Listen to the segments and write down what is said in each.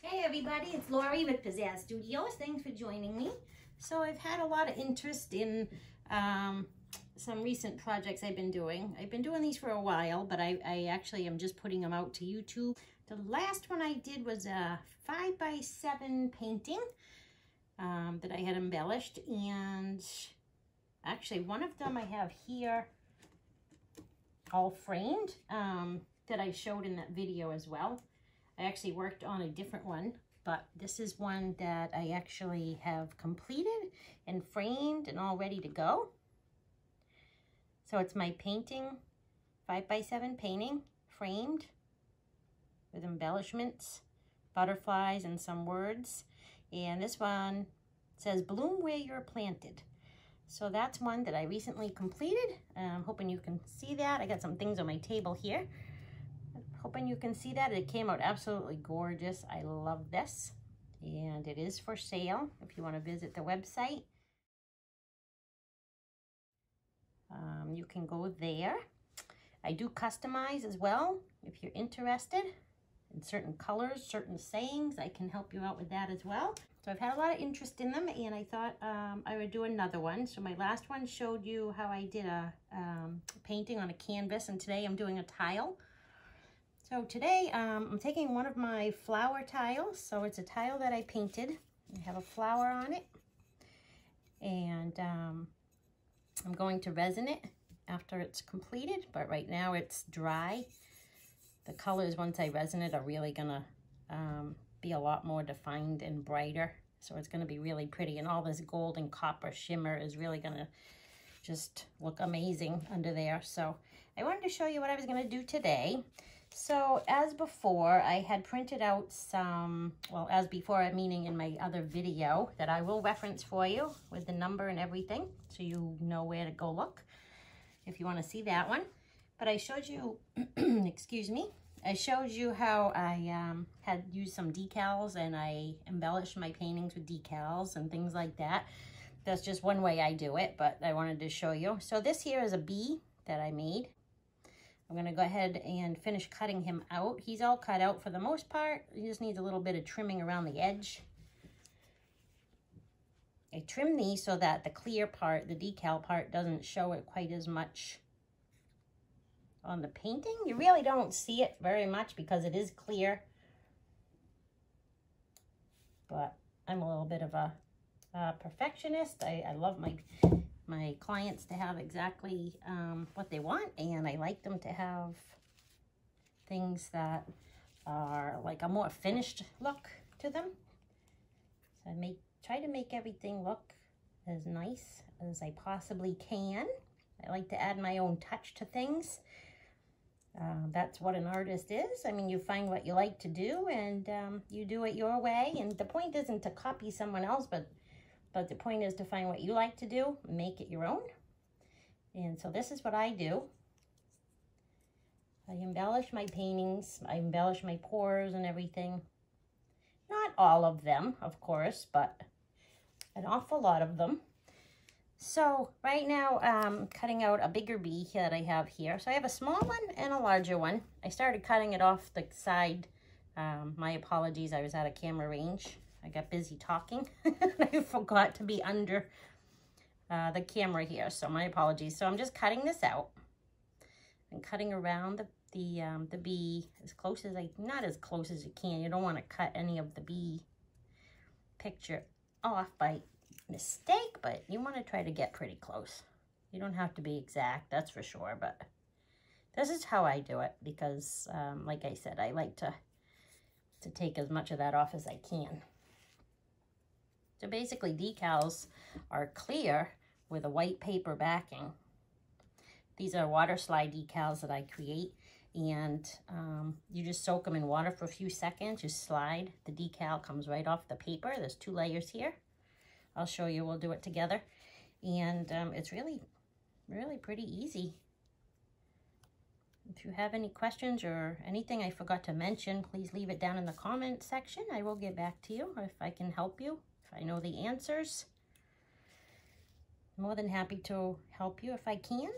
Hey everybody, it's Lori with Pizazz Studios. Thanks for joining me. So I've had a lot of interest in um, some recent projects I've been doing. I've been doing these for a while, but I, I actually am just putting them out to YouTube. The last one I did was a 5 by 7 painting um, that I had embellished. And actually one of them I have here all framed um, that I showed in that video as well. I actually worked on a different one, but this is one that I actually have completed and framed and all ready to go. So it's my painting, 5 by 7 painting, framed with embellishments, butterflies, and some words. And this one says, bloom where you're planted. So that's one that I recently completed. I'm hoping you can see that. I got some things on my table here. Hoping you can see that. It came out absolutely gorgeous. I love this. And it is for sale if you want to visit the website. Um, you can go there. I do customize as well if you're interested in certain colors, certain sayings. I can help you out with that as well. So I've had a lot of interest in them and I thought um, I would do another one. So my last one showed you how I did a um, painting on a canvas and today I'm doing a tile. So today um, I'm taking one of my flower tiles. So it's a tile that I painted. I have a flower on it. And um, I'm going to resin it after it's completed. But right now it's dry. The colors, once I resin it, are really going to um, be a lot more defined and brighter. So it's going to be really pretty. And all this gold and copper shimmer is really going to just look amazing under there. So I wanted to show you what I was going to do today. So as before, I had printed out some, well, as before, meaning in my other video that I will reference for you with the number and everything so you know where to go look if you want to see that one. But I showed you, excuse me, I showed you how I um, had used some decals and I embellished my paintings with decals and things like that. That's just one way I do it, but I wanted to show you. So this here is a bee that I made. I'm going to go ahead and finish cutting him out. He's all cut out for the most part. He just needs a little bit of trimming around the edge. I trim these so that the clear part, the decal part, doesn't show it quite as much on the painting. You really don't see it very much because it is clear. But I'm a little bit of a, a perfectionist. I, I love my my clients to have exactly um, what they want and I like them to have things that are like a more finished look to them. So I make try to make everything look as nice as I possibly can. I like to add my own touch to things. Uh, that's what an artist is. I mean, you find what you like to do and um, you do it your way. And the point isn't to copy someone else, but but the point is to find what you like to do, make it your own. And so this is what I do. I embellish my paintings. I embellish my pours and everything. Not all of them, of course, but an awful lot of them. So right now I'm cutting out a bigger bee that I have here. So I have a small one and a larger one. I started cutting it off the side. Um, my apologies, I was out of camera range. I got busy talking. I forgot to be under uh, the camera here, so my apologies. So I'm just cutting this out. and cutting around the the um, the bee as close as I, not as close as you can. You don't want to cut any of the bee picture off by mistake, but you want to try to get pretty close. You don't have to be exact, that's for sure, but this is how I do it because, um, like I said, I like to, to take as much of that off as I can. So basically decals are clear with a white paper backing. These are water slide decals that I create and um, you just soak them in water for a few seconds. You slide, the decal comes right off the paper. There's two layers here. I'll show you, we'll do it together. And um, it's really, really pretty easy. If you have any questions or anything I forgot to mention, please leave it down in the comment section. I will get back to you if I can help you. If I know the answers, more than happy to help you if I can.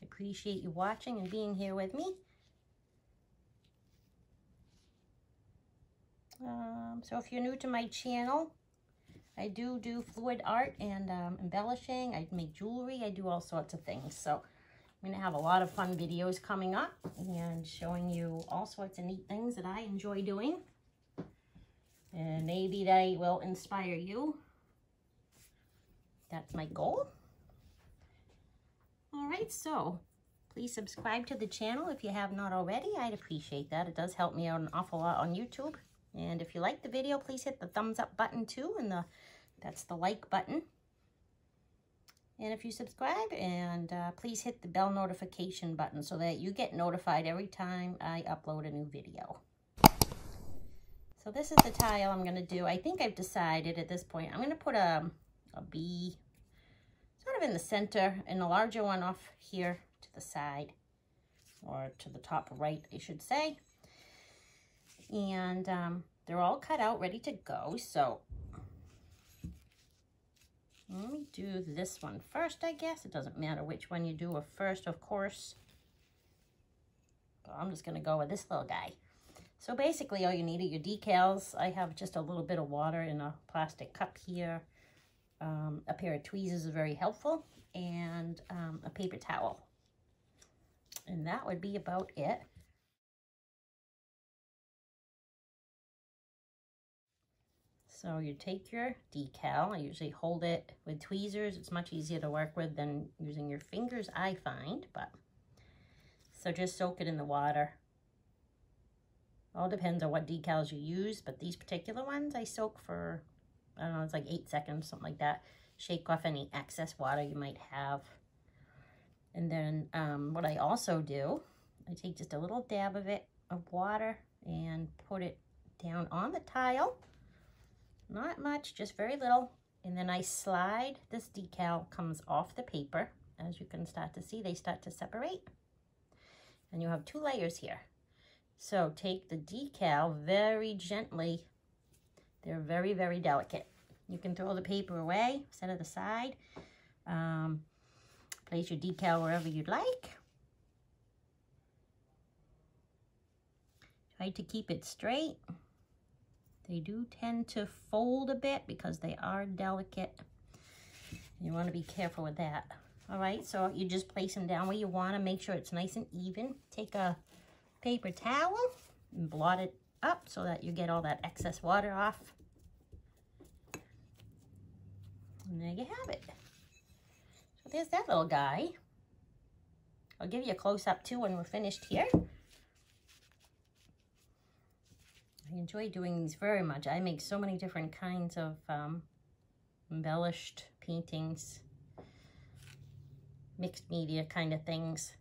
I appreciate you watching and being here with me. Um, so if you're new to my channel, I do do fluid art and um, embellishing. I make jewelry. I do all sorts of things. So I'm going to have a lot of fun videos coming up and showing you all sorts of neat things that I enjoy doing. And maybe they will inspire you. That's my goal. All right, so please subscribe to the channel if you have not already. I'd appreciate that. It does help me out an awful lot on YouTube. And if you like the video, please hit the thumbs up button too, and the that's the like button. And if you subscribe, and uh, please hit the bell notification button so that you get notified every time I upload a new video. So this is the tile I'm going to do. I think I've decided at this point, I'm going to put a, a bee sort of in the center and a larger one off here to the side or to the top right, I should say. And um, they're all cut out, ready to go. So let me do this one first, I guess. It doesn't matter which one you do first, of course. I'm just going to go with this little guy. So basically all you need are your decals. I have just a little bit of water in a plastic cup here. Um, a pair of tweezers is very helpful. And um, a paper towel. And that would be about it. So you take your decal, I usually hold it with tweezers. It's much easier to work with than using your fingers, I find. But So just soak it in the water. All depends on what decals you use, but these particular ones I soak for, I don't know, it's like eight seconds, something like that. Shake off any excess water you might have. And then um, what I also do, I take just a little dab of it, of water, and put it down on the tile not much, just very little. And then I slide, this decal comes off the paper. As you can start to see, they start to separate. And you have two layers here. So take the decal very gently. They're very, very delicate. You can throw the paper away, set it aside. Um, place your decal wherever you'd like. Try to keep it straight. They do tend to fold a bit because they are delicate. You want to be careful with that. All right, so you just place them down where you want to make sure it's nice and even. Take a paper towel and blot it up so that you get all that excess water off. And there you have it. So there's that little guy. I'll give you a close-up too when we're finished here. I enjoy doing these very much. I make so many different kinds of um, embellished paintings, mixed media kind of things.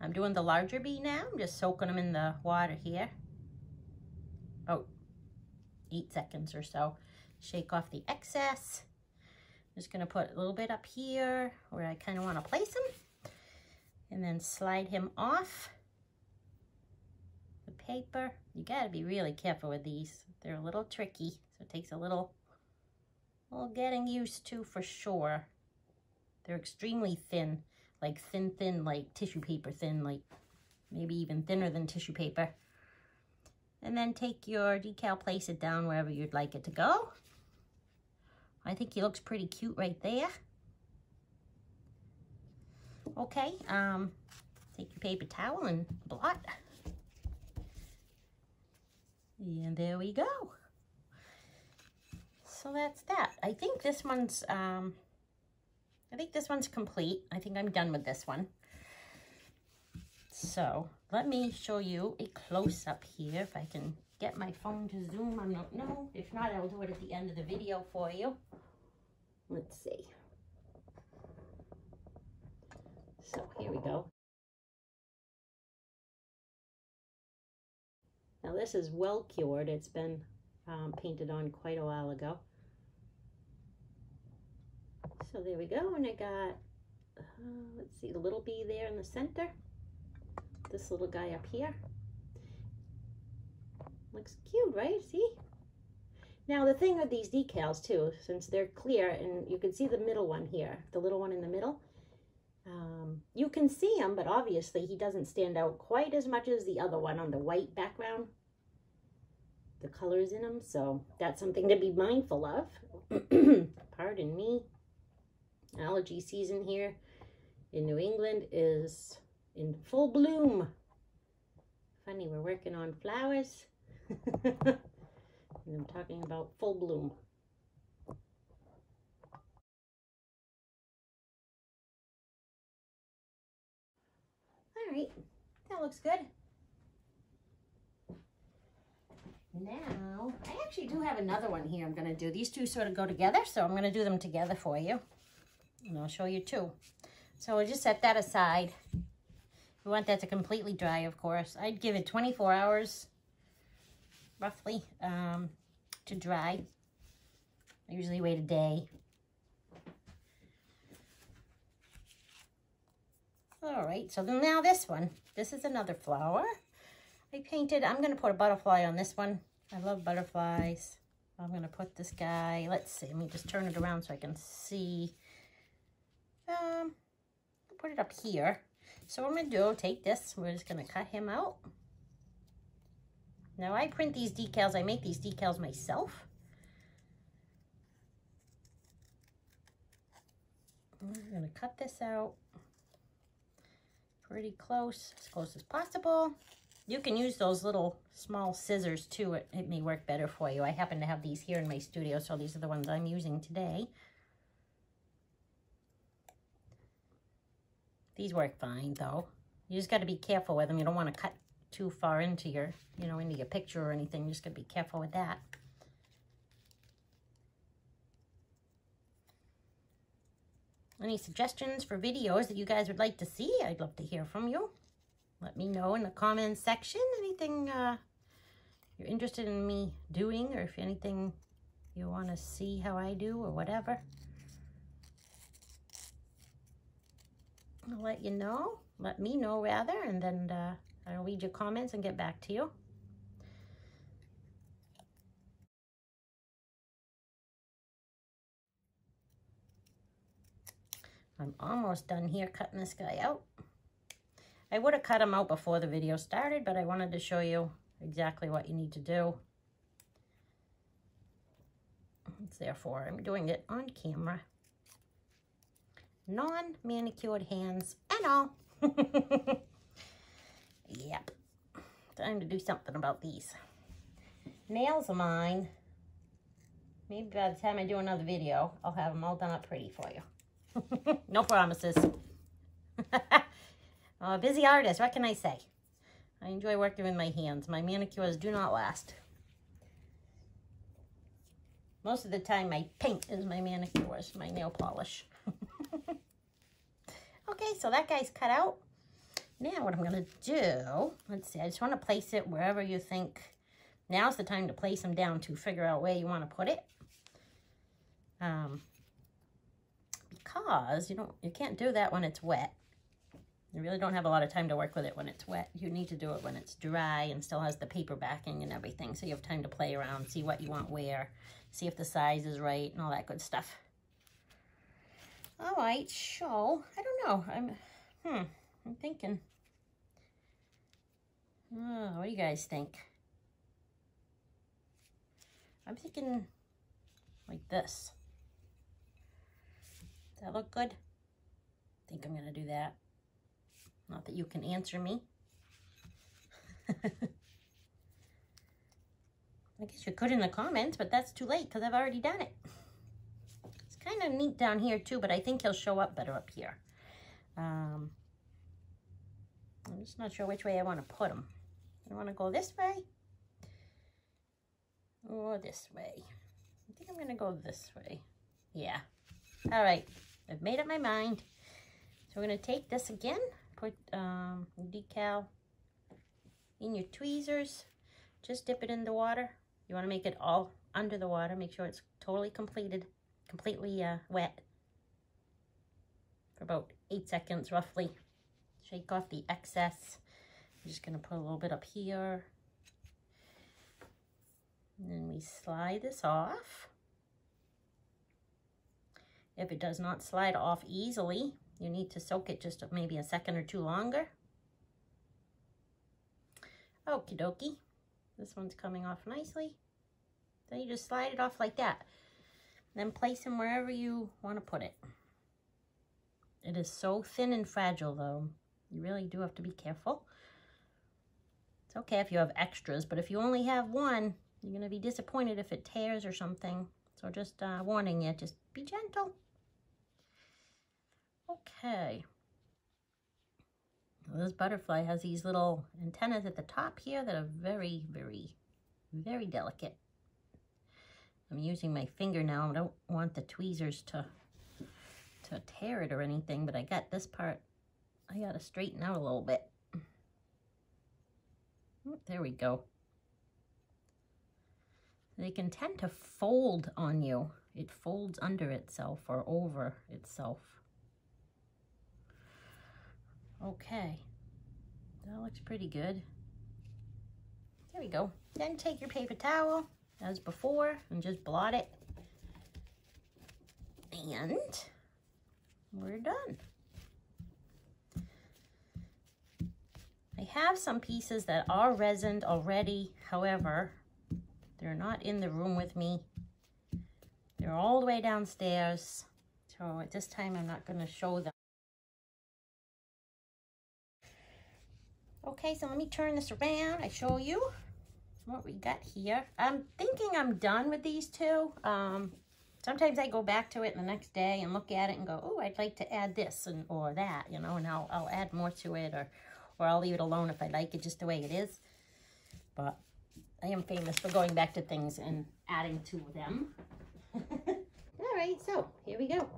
I'm doing the larger bee now. I'm just soaking them in the water here. Oh, eight seconds or so. Shake off the excess. I'm Just to put a little bit up here where I kind of want to place him. And then slide him off the paper. You got to be really careful with these. They're a little tricky, so it takes a little, little getting used to for sure. They're extremely thin, like thin, thin, like tissue paper thin, like maybe even thinner than tissue paper. And then take your decal, place it down wherever you'd like it to go. I think he looks pretty cute right there. Okay, um, take your paper towel and blot. And there we go. So that's that. I think this one's, um, I think this one's complete. I think I'm done with this one. So let me show you a close-up here if I can get my phone to zoom. I don't know. If not, I'll do it at the end of the video for you. Let's see. So here we go. Now this is well cured. It's been um, painted on quite a while ago. So there we go. And I got, uh, let's see, the little bee there in the center. This little guy up here. Looks cute, right? See? Now the thing with these decals too, since they're clear and you can see the middle one here, the little one in the middle, um, you can see him, but obviously he doesn't stand out quite as much as the other one on the white background. the colors in them. So that's something to be mindful of. Pardon me. Allergy season here in New England is in full bloom. Funny, we're working on flowers. I'm talking about full bloom. All right, that looks good. Now, I actually do have another one here I'm going to do. These two sort of go together, so I'm going to do them together for you. And I'll show you two. So we'll just set that aside. We want that to completely dry, of course. I'd give it 24 hours, roughly, um, to dry. I usually wait a day. All right, so now this one. This is another flower. I painted, I'm going to put a butterfly on this one. I love butterflies. I'm going to put this guy, let's see, let me just turn it around so I can see. Um, put it up here. So what I'm going to do, take this, we're just going to cut him out. Now I print these decals, I make these decals myself. I'm going to cut this out pretty close, as close as possible. You can use those little small scissors too. It, it may work better for you. I happen to have these here in my studio, so these are the ones I'm using today. These work fine though. You just got to be careful with them. You don't want to cut too far into your, you know, into your picture or anything. You just got to be careful with that. Any suggestions for videos that you guys would like to see? I'd love to hear from you. Let me know in the comments section anything uh, you're interested in me doing or if anything you want to see how I do or whatever. I'll let you know. Let me know rather and then uh, I'll read your comments and get back to you. I'm almost done here cutting this guy out. I would have cut him out before the video started, but I wanted to show you exactly what you need to do. It's therefore I'm doing it on camera. Non-manicured hands and all. yep. Time to do something about these. Nails of mine. Maybe by the time I do another video, I'll have them all done up pretty for you. no promises. a busy artist, what can I say? I enjoy working with my hands. My manicures do not last. Most of the time, my paint is my manicures, my nail polish. Okay, so that guy's cut out. Now what I'm going to do, let's see, I just want to place it wherever you think. Now's the time to place them down to figure out where you want to put it. Um, because you don't, you can't do that when it's wet. You really don't have a lot of time to work with it when it's wet. You need to do it when it's dry and still has the paper backing and everything. So you have time to play around, see what you want where, see if the size is right and all that good stuff. All right, so, I don't know. I'm, hmm, I'm thinking. Oh, what do you guys think? I'm thinking like this. Does that look good? I think I'm to do that. Not that you can answer me. I guess you could in the comments, but that's too late because I've already done it. Kind of neat down here too, but I think he'll show up better up here. Um, I'm just not sure which way I want to put him. I want to go this way or this way. I think I'm going to go this way. Yeah. All right. I've made up my mind. So we're going to take this again put um, decal in your tweezers. Just dip it in the water. You want to make it all under the water. Make sure it's totally completed, completely uh, wet for about eight seconds roughly. Shake off the excess. I'm just going to put a little bit up here. And then we slide this off. If it does not slide off easily, you need to soak it just maybe a second or two longer. Okie dokie. This one's coming off nicely. Then you just slide it off like that. Then place them wherever you want to put it. It is so thin and fragile though. You really do have to be careful. It's okay if you have extras, but if you only have one, you're going to be disappointed if it tears or something. So just uh, warning you, just be gentle. Okay. This butterfly has these little antennas at the top here that are very, very, very delicate. I'm using my finger now. I don't want the tweezers to to tear it or anything, but I got this part, I got to straighten out a little bit. Oh, there we go. They can tend to fold on you. It folds under itself or over itself. Okay, that looks pretty good. There we go. Then take your paper towel, as before, and just blot it. And we're done. I have some pieces that are resined already. However, they're not in the room with me. They're all the way downstairs. So at this time, I'm not going to show them. Okay, so let me turn this around. I show you what we got here. I'm thinking I'm done with these two. Um, sometimes I go back to it the next day and look at it and go, oh, I'd like to add this and or that, you know, and I'll, I'll add more to it or, or I'll leave it alone if I like it just the way it is. But I am famous for going back to things and adding to them. All right, so here we go.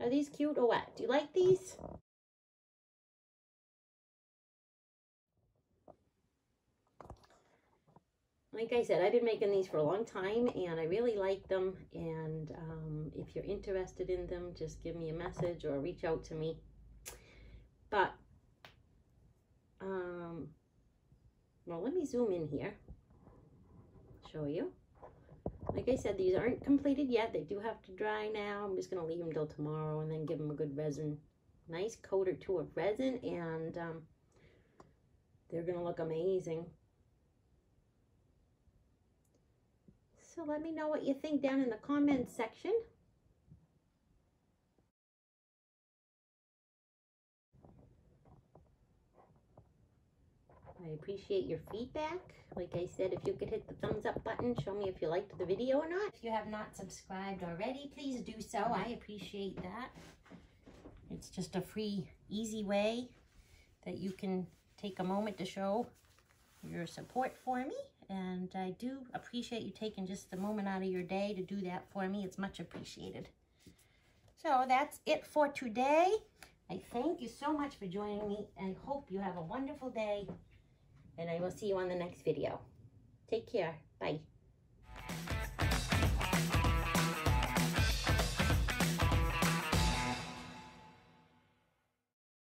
Are these cute or what? Do you like these? Like I said, I've been making these for a long time and I really like them. And um, if you're interested in them, just give me a message or reach out to me. But, um, well, let me zoom in here, show you. Like I said, these aren't completed yet. They do have to dry now. I'm just going to leave them till tomorrow and then give them a good resin, nice coat or two of resin. And um, they're going to look amazing. So let me know what you think down in the comments section. I appreciate your feedback. Like I said, if you could hit the thumbs up button, show me if you liked the video or not. If you have not subscribed already, please do so. I appreciate that. It's just a free, easy way that you can take a moment to show your support for me and I do appreciate you taking just a moment out of your day to do that for me. It's much appreciated. So that's it for today. I thank you so much for joining me I hope you have a wonderful day. And I will see you on the next video. Take care. Bye.